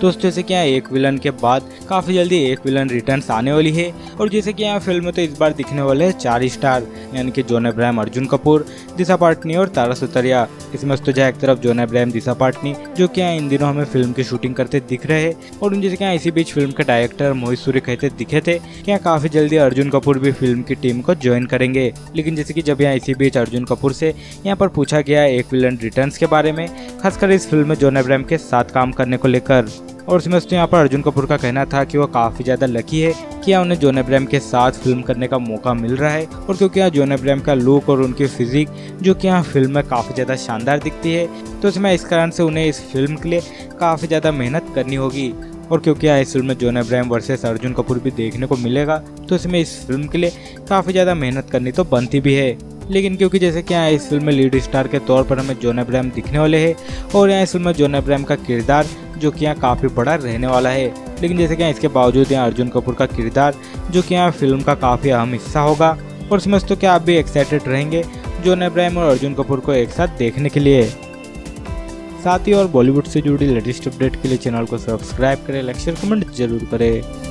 दोस्तों, जैसे कि यहाँ एक विलन के बाद काफ़ी जल्दी एक विलन रिटर्न आने वाली है। और जैसे कि यहाँ फ़िल्म में तो इस बार दिखने वाले हैं चार स्टार यानी कि जोन अब्राहम अर्जुन कपूर, दिशा पाटनी और तारा सुतरिया। इसमें तो एक तरफ़ जोन अब्राहम दिशा पाटनी, जो कि यहाँ इन दिनों हमें फ़िल्म की शूटिंग करते दिख रहे हैं। और जैसे कि यहाँ इसी बीच फ़िल्म के डायरेक्टर मोहित सूर्य कहते दिखे थे कि यहाँ काफ़ी जल्दी अर्जुन कपूर भी फ़िल्म की टीम को ज्वाइन करेंगे। लेकिन जैसे कि जब यहाँ इसी बीच अर्जुन कपूर से यहाँ पर पूछा गया एक विलन रिटर्न्स के बारे में, खासकर इस फ़िल्म में जोन अब्राहम के साथ काम करने को लेकर। और उसमें तो यहाँ पर अर्जुन कपूर का कहना था कि वो काफ़ी ज़्यादा लकी है कि यहाँ उन्हें जोन अब्राहम के साथ फ़िल्म करने का मौका मिल रहा है। और क्योंकि यहाँ जोन अब्राहम का लुक और उनकी फिजिक जो कि यहाँ फ़िल्म में काफ़ी ज़्यादा शानदार दिखती है तो उसमें इस कारण से उन्हें इस फ़िल्म के लिए काफ़ी ज़्यादा मेहनत करनी होगी। और क्योंकि इस फ़िल्म में zone Abraham versus Arjun Kapoor भी देखने को मिलेगा तो इसमें इस फ़िल्म के लिए काफ़ी ज़्यादा मेहनत करनी तो बनती भी है। लेकिन क्योंकि जैसे कि यहाँ इस फ़िल्म में लीड स्टार के तौर पर हमें जोन अब्राहम दिखने वाले हैं, और यहाँ इस फ़िल्म में जोन अब्राहम का किरदार जो कि यहाँ काफ़ी बड़ा रहने वाला है। लेकिन जैसे कि इसके बावजूद यहाँ अर्जुन कपूर का किरदार, जो कि यहाँ फ़िल्म का काफ़ी अहम हिस्सा होगा। और समझते क्या आप भी एक्साइटेड रहेंगे जोन अब्राहिम और अर्जुन कपूर को एक साथ देखने के लिए। साथ ही और बॉलीवुड से जुड़ी लेटेस्ट अपडेट के लिए चैनल को सब्सक्राइब करें लेक्चर कमेंट ज़रूर करें।